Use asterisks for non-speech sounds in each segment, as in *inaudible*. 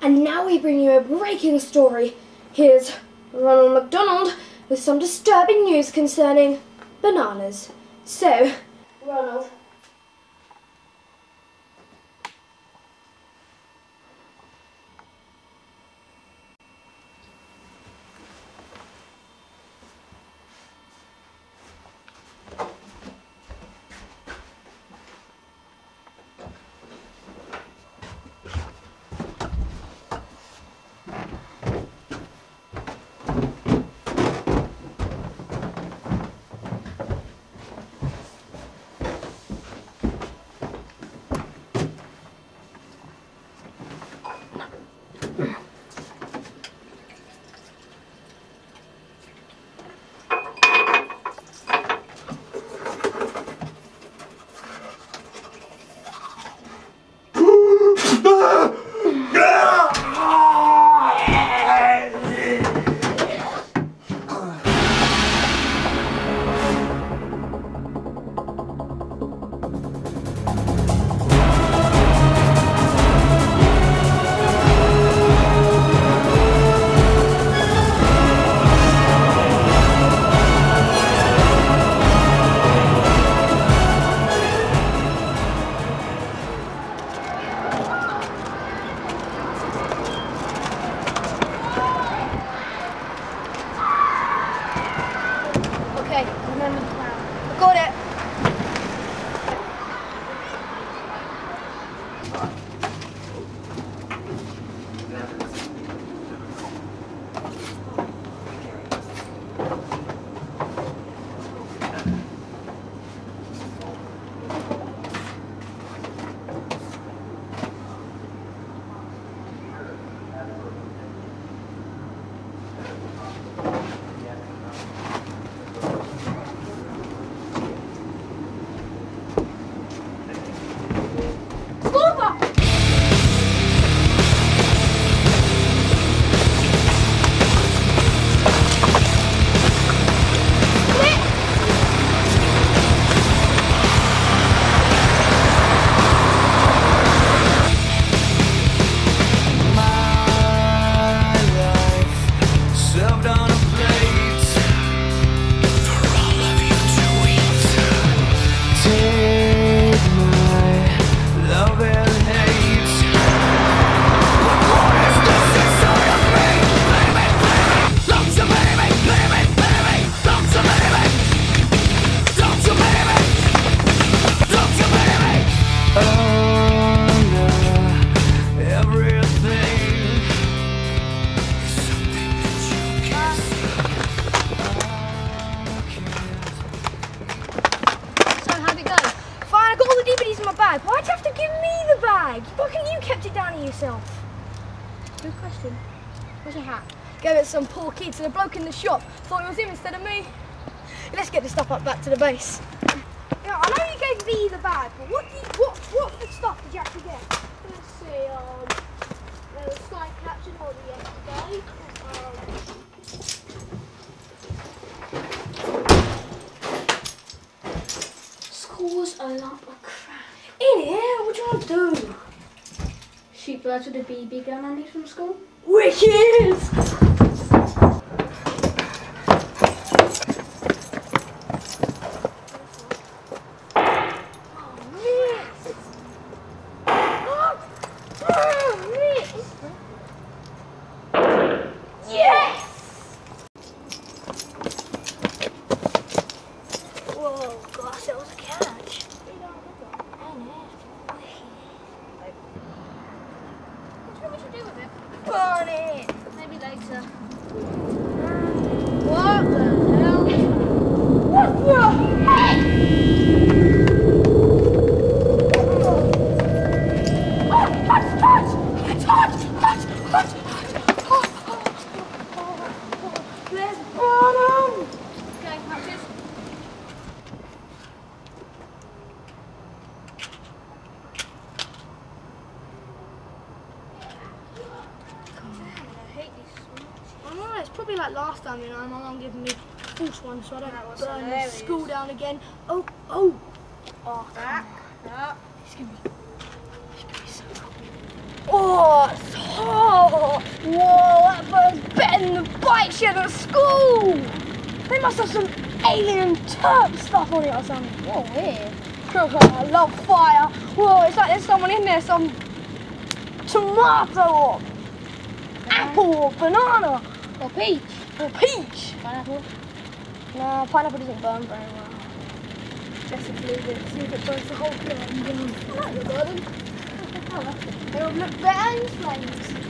And now we bring you a breaking story. Here's Ronald McDonald with some disturbing news concerning bananas. So, Ronald. Give me the bag? Why couldn't you kept it down to yourself? Good question. Where's your hat? Gave it some poor kid to the bloke in the shop. Thought it was him instead of me. Let's get the stuff up back to the base. Yeah, I know you gave me the bag, but what did you, what what stuff did you actually get? Let's see, um there was sky capture order yesterday. Um, School's a lump of crap. In here? What do you want to do? Shoot birds with a BB gun these from school? Wicked! Yes! Whoa, gosh, that was a catch. What do you want me to do with it? Burn it! Maybe later. What the hell? What the heck? Let's burn 'em! Okay, matches. I hate these I know, it's probably like last time, you know, my mum giving me false ones so I don't That burn the school down again. Oh, oh! Oh, Back. Up. it's gonna be, it's gonna be so cool. Oh, it's hot! white shit at school. They must have some alien Turk stuff on it or something. What weird. *laughs* I love fire. Whoa, it's like there's someone in there, some tomato or apple or banana Or peach. or peach. Pineapple. No, pineapple doesn't burn very well. Just leave it, see if it burns the whole garden down. I like the garden. *laughs* It'll look better in flames.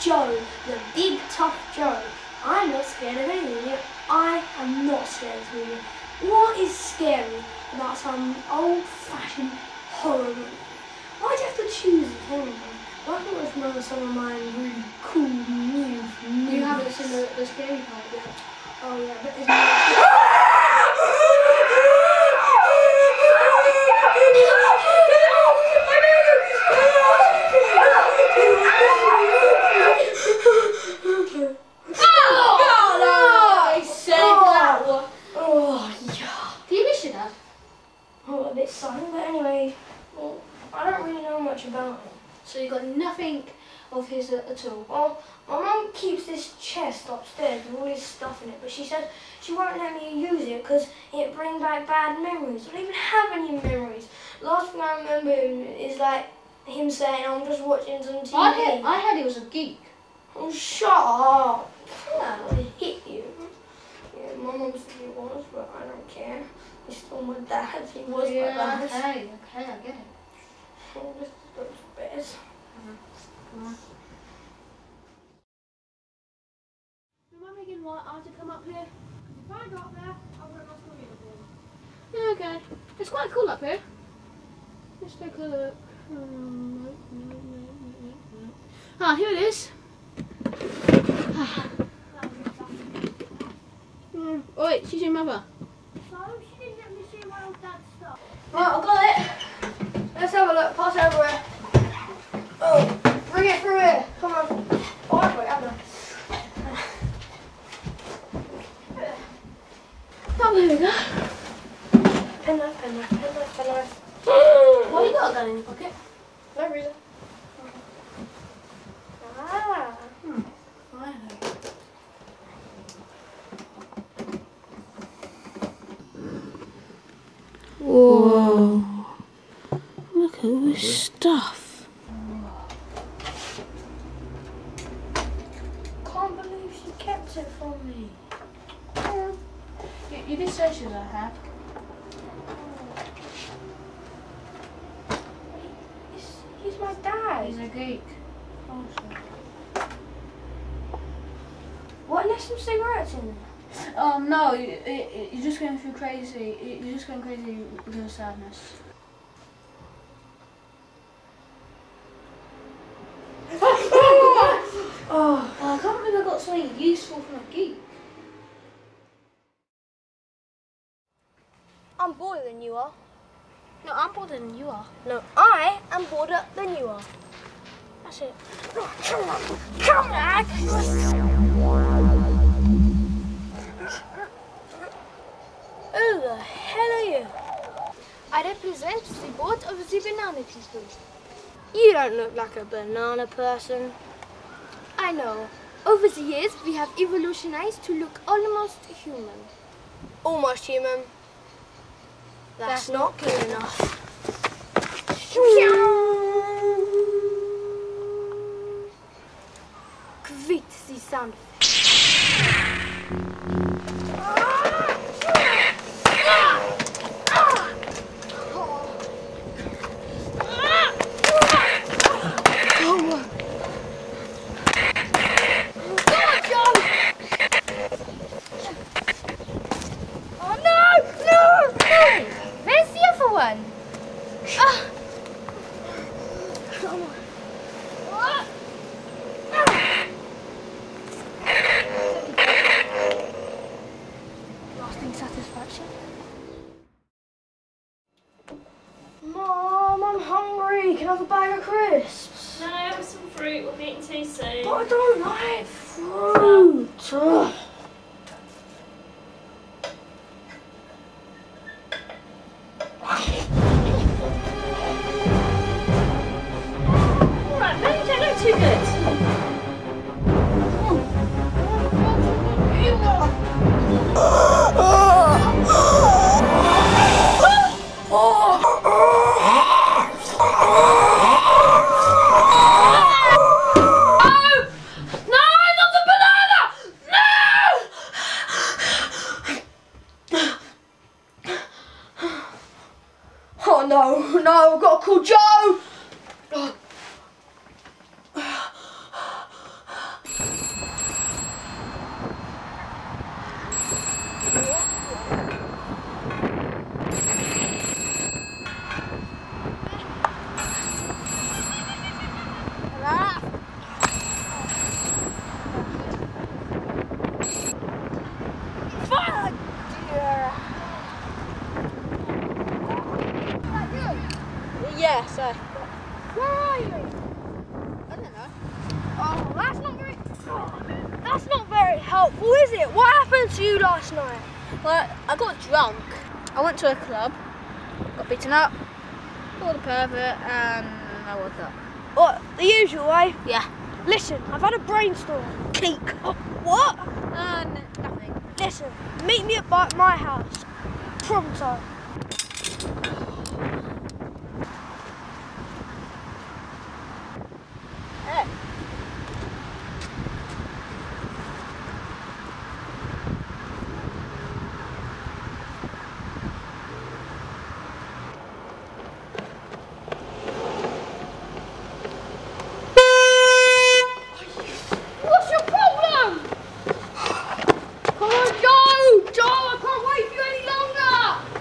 Joe, the big tough Joe. I'm not scared of anything. I am not scared of anything. What is scary about some old-fashioned horror movie? Why'd you have to choose a horror movie? Why can't it remember some of my really cool new movies? You haven't seen the, the scary part yet. Oh yeah, but *laughs* Oh, a but anyway, well, I don't really know much about him. So you got nothing of his uh, at all. Well, my mum keeps this chest upstairs with all his stuff in it, but she said she won't let me use it because it brings back bad memories. I don't even have any memories. Last thing I remember is like him saying, I'm just watching some TV. I heard, I heard he was a geek. Oh, shut up. I hit you. Yeah, my mum said he was, but I don't care. He's still my dad. He was yeah, my dad. okay, okay, I get it. Oh, this goes to bed. Remember again why I had to come up here? If I got there, I would have lost my uniform. Yeah, okay. It's quite cool up here. Let's take a look. Um, no, no, no, no, no. Ah, here it is. Ah. Oh, wait, she's your mother. So, she didn't let me see my old dad's stuff. Right, I've got it. Let's have a look. Pass it over here. Oh, bring it through here. Come on. Oh, I've got it, haven't I? Oh, there we go. Penknife, penknife, penknife, penknife. Why you got a gun in your pocket? No reason. Ah. I know. Whoa. Look at all this stuff. Can't believe she kept it from me. You, you did say she was a hack. He's, he's my. He's a geek. Also. What? There's some cigarettes in there. Um, no, you, you- you're just going through crazy. you- You're just going crazy with your sadness. *laughs* Oh. I can't believe I got something useful from a geek. I'm bolder than you are. No, I'm bolder than you are. No, I am bolder than you are. That's it. Come on. Come on. Who the hell are you? I represent the board of the banana people. You don't look like a banana person. I know. Over the years, we have evolutionized to look almost human. Almost human. That's, That's not good enough. Sound. Oh no! No! No! Where's the other one? Ah, Lasting satisfaction. Mom, I'm hungry. Can I have a bag of crisps? No, have some fruit. We'll be soon. But I don't like fruit. Ugh. No, *laughs* no, I've got to call Joe. Oh, Fuck! Yeah. Yes, I. Where are you? I don't know. Oh, that's not very. That's not very helpful, is it? What happened to you last night? Well, I got drunk. I went to a club, got beaten up, called a pervert, and I was up. What? The usual way? Yeah. Listen, I've had a brainstorm. Keek. What? Uh, nothing. Listen, meet me at my- house. Hey. What's your problem? Come on, Joe! Joe, I can't wait for you any longer!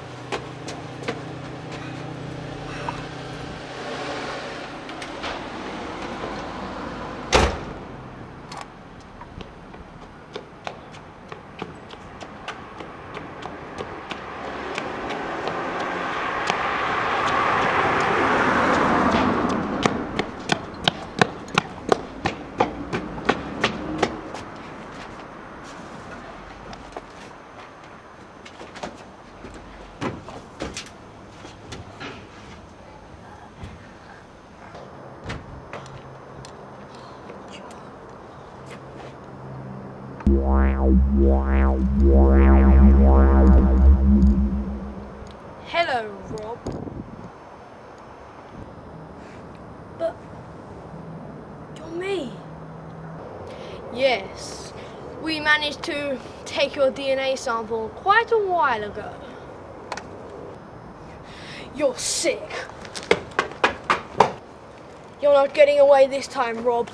Hello, Rob. But you're me. Yes, we managed to take your DNA sample quite a while ago. You're sick. You're not getting away this time, Rob.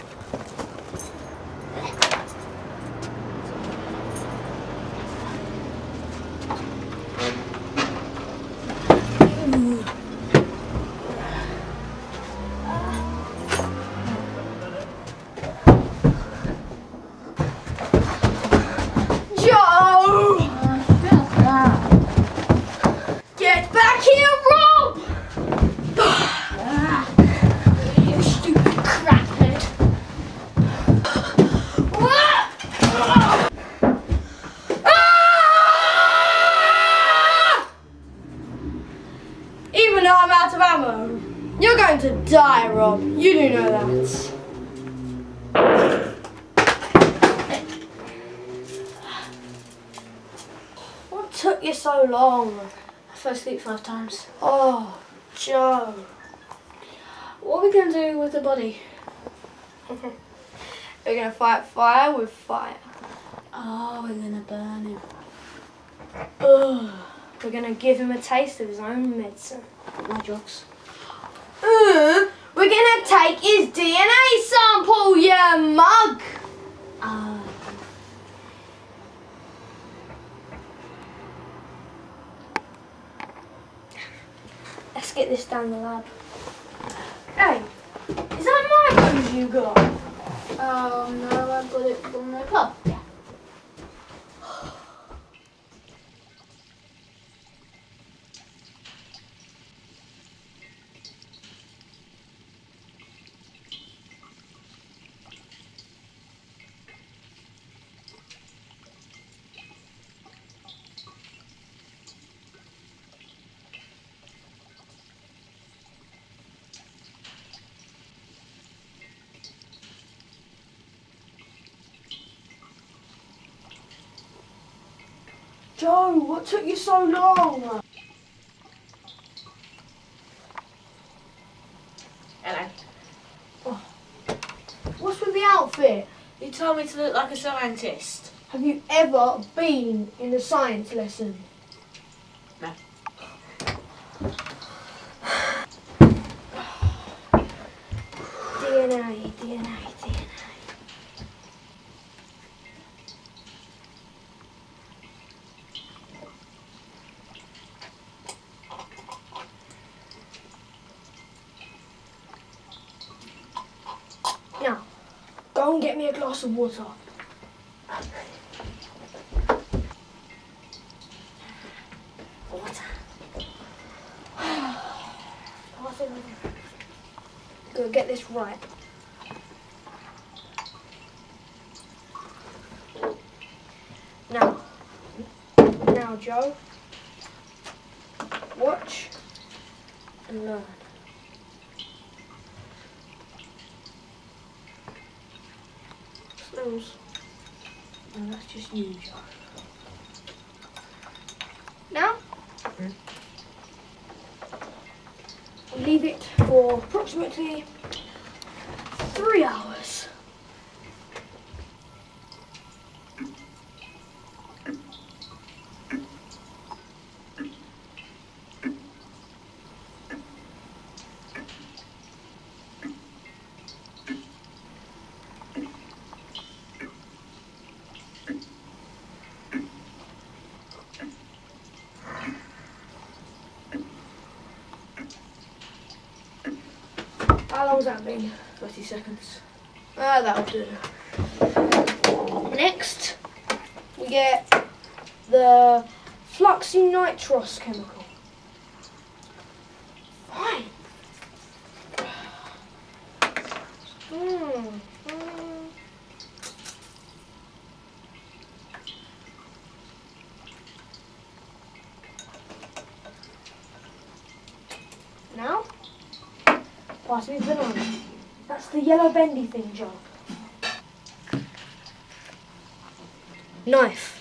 to die, Rob. You do know that. What took you so long? I fell asleep five times. Oh, Joe. What are we going to do with the body? *laughs* We're going to fight fire with fire. Oh, we're going to burn him. Ugh. We're going to give him a taste of his own medicine. My drugs. Uh, we're gonna take his DNA sample, you mug. Ah. Let's get this down the lab. Hey, is that my booze you got? Oh no, I got it from the club. Yeah. Joe, what took you so long? Hello. Oh. What's with the outfit? You told me to look like a scientist. Have you ever been in a science lesson? No. DNA, DNA, DNA. Now, go and get me a glass of water. Water. Go get this right. Now, now, Joe, watch and learn. Smells. No, that's just Joe. Now, leave it for approximately three hours. How long's that been? 30 seconds. Ah, that'll do. Next, we get the fluxynitros chemical. Fine. Hmm. hmm. Now, pass me the banana. That's the yellow bendy thing, John. Knife.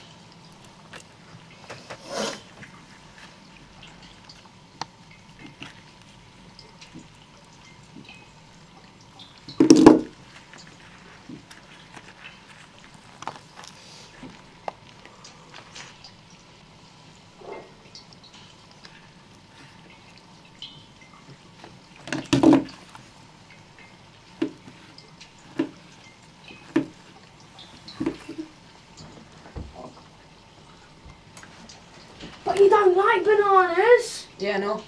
Don't like bananas. Yeah, no.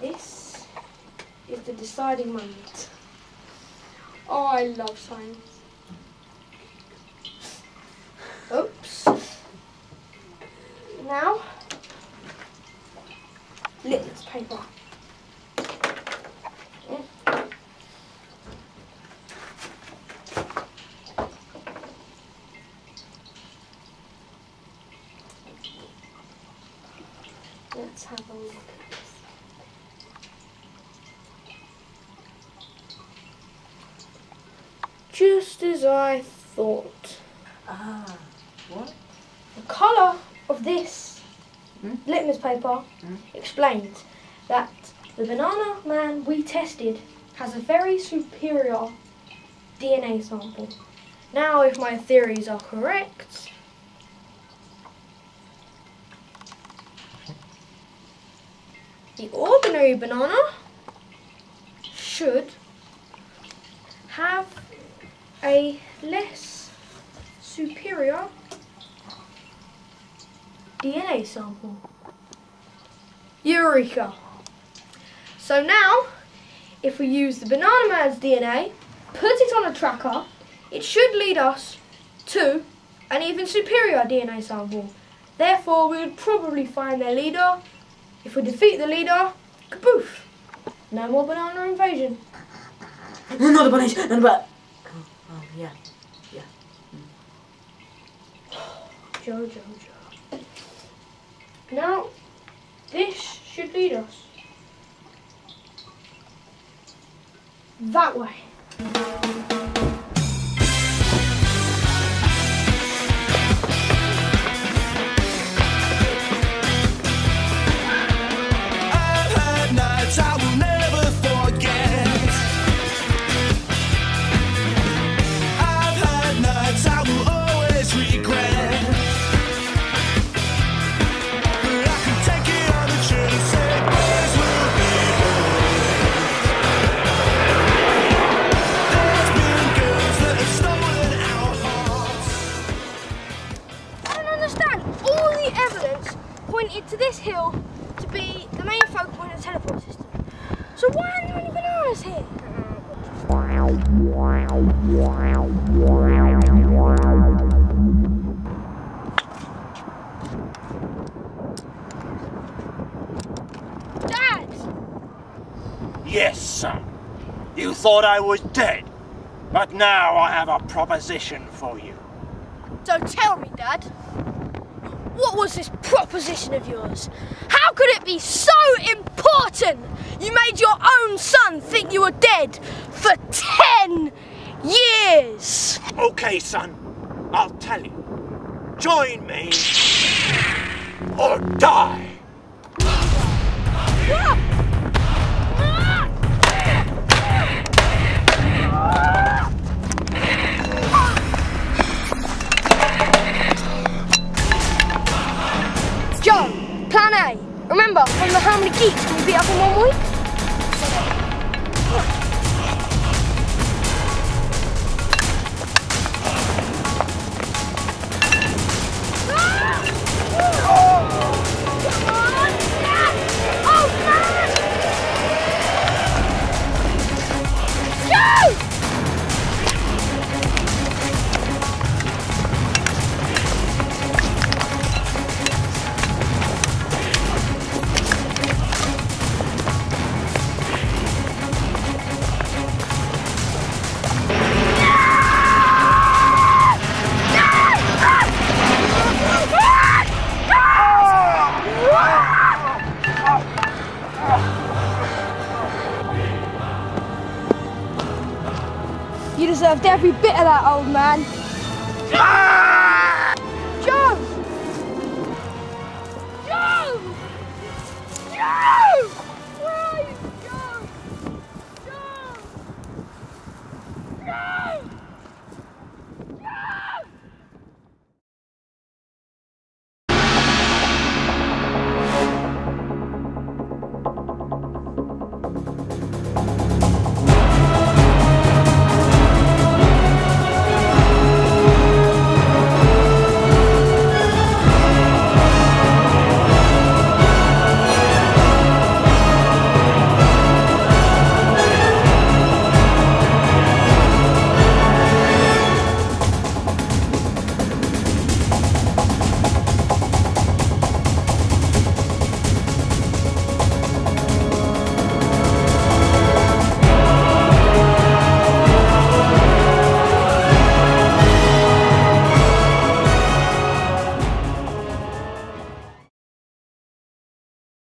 This is the deciding moment. Oh, I love science. Oops. Now, litmus paper. Let's have a look at this. Just as I thought. Ah, what? The colour of this Hmm? litmus paper Hmm? explains that the banana man we tested has a very superior DNA sample. Now, if my theories are correct, the ordinary banana should have a less superior DNA sample. Eureka! So now, if we use the banana man's DNA, put it on a tracker, it should lead us to an even superior DNA sample. Therefore, we would probably find their leader. If we defeat the leader, kaboof! No more banana invasion. Not a bunnies, not but. Oh, oh, yeah. Joe, Joe, Joe. Now, this should lead us that way. I was dead. But now I have a proposition for you. So tell me, Dad, what was this proposition of yours? How could it be so important? You made your own son think you were dead for ten years. Okay, son. I'll tell you. Join me or die. Remember from the How Many Geeks can we beat up in one week?